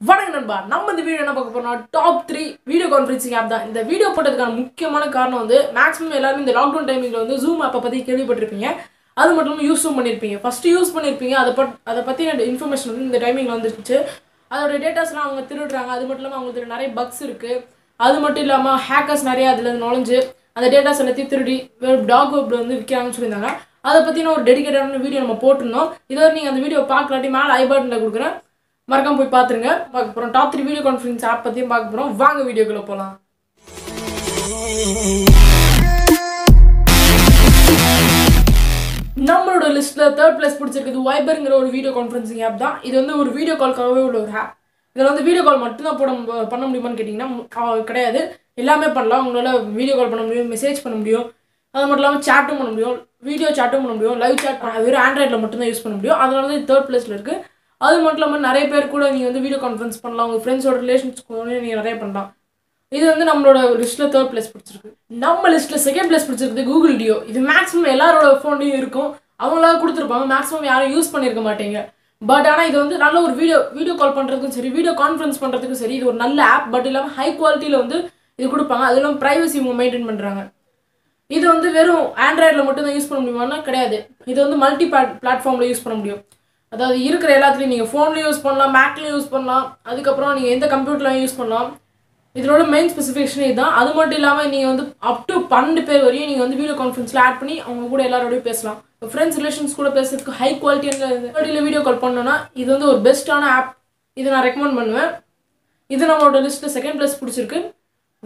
வணக்கம் நண்பா. நம்ம இந்த வீடியோ என்ன பார்க்க போறோம்னா top three video conferencing app தான். இந்த வீடியோ போட்டதுக்கான முக்கியமான காரணம் வந்து மேக்ஸிமம் எல்லாருமே இந்த லாக்டவுன் டைமிங்கில் வந்து ஜூம் ஆப்பை பற்றி கேள்விப்பட்டிருப்பீங்க. அது மட்டும் இல்லாமல் யூஸும் பண்ணியிருப்பீங்க ஃபஸ்ட்டு யூஸ் பண்ணியிருப்பீங்க அதை பட் அதை பற்றின இன்ஃபர்மேஷன் வந்து இந்த டைமிங்கில் வந்துருச்சு. அதோட டேட்டாஸ்லாம் அவங்க திருடுறாங்க. அது மட்டும் இல்லாமல் அவங்களுக்கு நிறைய பக்ஸ் இருக்குது அது மட்டும் இல்லாமல் ஹேக்கர்ஸ் நிறைய அதில் நுழைஞ்சு அந்த டேட்டாஸ் எல்லாத்தையும் திருடி டாக் வெப் வந்து விற்கிறாங்கன்னு சொல்லியிருந்தாங்க. அதை பற்றின ஒரு டெடிக்கேட்டான வீடியோ நம்ம போட்டிருந்தோம். இதோட நீங்கள் அந்த வீடியோ பார்க்கலாட்டி மேலே ஐ பட்டனில் கொடுக்குறேன். மறக்காம போய் பார்த்துருங்க பார்க்க போகிறோம் top three video conference app பற்றியும் பார்க்க போகிறோம் வாங்க வீடியோக்குள்ளே போகலாம் நம்மளோட லிஸ்ட்டில் தேர்ட் பிளஸ் பிடிச்சிருக்குது வைபருங்கிற ஒரு வீடியோ கான்ஃபரன்சிங் ஆப் தான். இது வந்து ஒரு வீடியோ கால்க்காகவே உள்ள ஒரு ஆப் இதில் வந்து வீடியோ கால் மட்டும்தான் போட பண்ண முடியுமான்னு கேட்டிங்கன்னா கிடையாது. எல்லாமே பண்ணலாம். உங்களால் வீடியோ கால் பண்ண முடியும் மெசேஜ் பண்ண முடியும். அது மட்டும் இல்லாமல் சேட்டும் பண்ண முடியும். வீடியோ சேட்டும் பண்ண முடியும். லைவ் சேட் வெறும் ஆண்ட்ராய்டில் மட்டும்தான் யூஸ் பண்ண முடியும். அதனால தான் தேர்ட் பிளேஸில் இருக்குது அது மட்டும் இல்லாமல் நிறைய பேர் கூட நீங்கள் வந்து வீடியோ கான்ஃபரன்ஸ் பண்ணலாம். உங்கள் ஃப்ரெண்ட்ஸோட ரிலேஷன்ஸ் கூட நீங்கள் நிறைய பண்ணலாம். இது வந்து நம்மளோட லிஸ்ட்டில் தேர்ட் பிளேஸ் பிடிச்சிருக்கு. நம்ம லிஸ்ட்டில் செகண்ட் பிளேஸ் பிடிச்சிருக்கு கூகுள் டியோ இது மேக்ஸிமம் எல்லாரோட ஃபோன்லேயும் இருக்கும். அவங்களால கொடுத்துருப்பாங்க. மேக்ஸிமம் யாரும் யூஸ் பண்ணியிருக்க மாட்டீங்க. பட் ஆனால் இது வந்து நல்ல ஒரு வீடியோ வீடியோ கால் பண்ணுறதுக்கும் சரி வீடியோ கான்ஃபரன்ஸ் பண்ணுறதுக்கும் சரி இது ஒரு நல்ல ஆப் பட் இல்லாமல் ஹை குவாலிட்டியில் வந்து இது கொடுப்பாங்க. அது இல்லாமல் ப்ரைவசி இவங்க மெயின்டைன் பண்ணுறாங்க இது வந்து வெறும் ஆண்ட்ராய்டில் மட்டும் தான் யூஸ் பண்ண முடியுமானா கிடையாது. இது வந்து மல்டி பிளாட் பிளாட்ஃபார்மில் யூஸ் பண்ண முடியும். அதாவது இருக்கிற எல்லாத்துலேயும் நீங்கள் ஃபோன்லேயும் யூஸ் பண்ணலாம் மேக்லேயும் யூஸ் பண்ணலாம் அதுக்கப்புறம் நீங்கள் எந்த கம்ப்யூட்டர்லையும் யூஸ் பண்ணலாம். இதனோட மெயின் ஸ்பெசிஃபிகேஷன் இதுதான். அது மட்டும் இல்லாமல் நீங்கள் வந்து அப் டு பன்னெண்டு பேர் வரையும் நீங்கள் வந்து வீடியோ கான்ஃபரன்ஸில் ஆட் பண்ணி அவங்க கூட எல்லாரோடையும் பேசலாம். ஃப்ரெண்ட்ஸ் ரிலேஷன்ஸ் கூட பேசுறதுக்கு ஹை குவாலிட்டியான குவாலிட்டியில் வீடியோ கால் பண்ணோன்னா இது வந்து ஒரு பெஸ்ட்டான ஆப் இதை நான் ரெக்கமெண்ட் பண்ணுவேன். இது நம்மளோட லிஸ்ட்டில் செகண்ட் ப்ளஸ் பிடிச்சிருக்கு.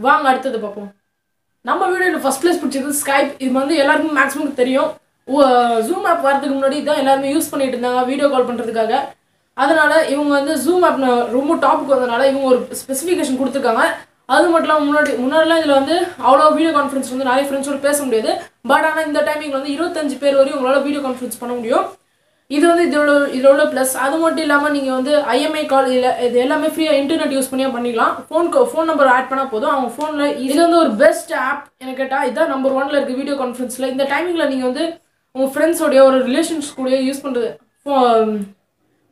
வாங்க அடுத்தது பார்ப்போம். நம்ம வீடியோவில் ஃபஸ்ட் ப்ளஸ் பிடிச்சது ஸ்கைப் இது வந்து எல்லாருக்கும் மேக்ஸிமம் தெரியும். ஜூம் ஆப் வரதுக்கு முன்னாடி தான் எல்லாருமே யூஸ் பண்ணிட்டு இருந்தாங்க வீடியோ கால் பண்ணுறதுக்காக அதனால இவங்க வந்து ஜூம் ஆப் ரொம்ப டாப்புக்கு வந்தனால இவங்க ஒரு ஸ்பெசிஃபிகேஷன் கொடுத்துருக்காங்க. அது மட்டும் இல்லாமல் முன்னாடி முன்னாடிலாம் இதில் வந்து அவ்வளோ வீடியோ கான்ஃபரன்ஸ் வந்து நிறைய ஃப்ரெண்ட்ஸோட பேச முடியாது. பட் ஆனால் இந்த டைமிங் வந்து இருபத்தஞ்சு பேர் வரையும் உங்களால் வீடியோ கான்ஃபரன்ஸ் பண்ண முடியும். இது வந்து இதோட இதோட ப்ளஸ் அது மட்டும் இல்லாமல் நீங்கள் வந்து ஐஎம்ஐ கால் இல்லை இது எல்லாமே ஃப்ரீயாக இன்டர்நெட் யூஸ் பண்ணியே பண்ணிக்கலாம். ஃபோன் ஃபோன் நம்பர் ஆட் பண்ணால் போதும். அவங்க ஃபோனில் இது வந்து ஒரு பெஸ்ட் ஆப் எனக்கு கேட்டால் இதுதான் நம்பர் ஒனில் இருக்குது வீடியோ கான்ஃபரன்ஸில் இந்த டைமிங்கில் நீங்கள் வந்து உங்கள் ஃப்ரெண்ட்ஸோடைய ஒரு ரிலேஷன்ஸ் கூடயோ யூஸ் பண்ணுறது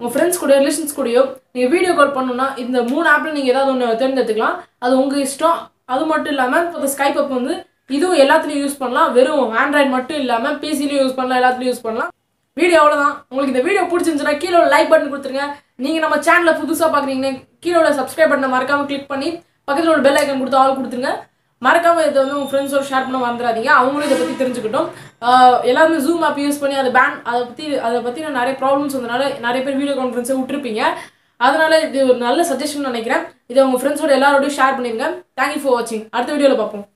உங்கள் ஃப்ரெண்ட்ஸ் கூட ரிலேஷன்ஸ் கூடயோ நீங்கள் வீடியோ கால் பண்ணணும்னா இந்த மூணு ஆப்பில் நீங்கள் ஏதாவது ஒன்று தேர்ந்தெடுத்துக்கலாம். அது உங்கள் இஷ்டம். அது மட்டும் இல்லாமல் இப்போ ஸ்கைப் அப் வந்து இதுவும் எல்லாத்துலேயும் யூஸ் பண்ணலாம். வெறும் ஆண்ட்ராய்டு மட்டும் இல்லாமல் பிசிலையும் யூஸ் பண்ணலாம் எல்லாத்துலேயும் யூஸ் பண்ணலாம். வீடியோ அவ்வளோதான் உங்களுக்கு இந்த வீடியோ பிடிச்சிருந்துச்சுன்னா கீழே லைக் பட்டன் கொடுத்துருங்க. நீங்கள் நம்ம சேனலில் புதுசாக பார்க்குறீங்கன்னா கீழே உள்ள சப்ஸ்கிரைப் பட்டனை மறக்காமல் கிளிக் பண்ணி பக்கத்தில் ஒரு பெல் ஐக்கன் கொடுத்து ஆள் கொடுத்துருங்க. மறக்காமல் இதை வந்து உங்கள் ஃப்ரெண்ட்ஸோட ஷேர் பண்ண வந்துடாதீங்க அவங்களும் இதை பற்றி தெரிஞ்சுக்கிட்டோம். எல்லாருமே ஜூம் ஆப் யூஸ் பண்ணி அதை பேன் அதை பற்றி அதை பற்றி நான் நிறைய ப்ராப்ளம்ஸ் வந்தனால நிறைய பேர் வீடியோ கான்ஃபரன்ஸை விட்டுருப்பீங்க. அதனால் இது ஒரு நல்ல சஜஷன் நினைக்கிறேன். இதை உங்கள் ஃப்ரெண்ட்ஸோட எல்லாரோடையும் ஷேர் பண்ணிடுங்க தேங்க்யூ ஃபார் வாட்சிங் அடுத்த வீடியோவில் பார்ப்போம்.